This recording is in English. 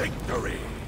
victory!